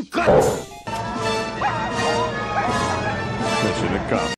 Uncut! Mission accomplished.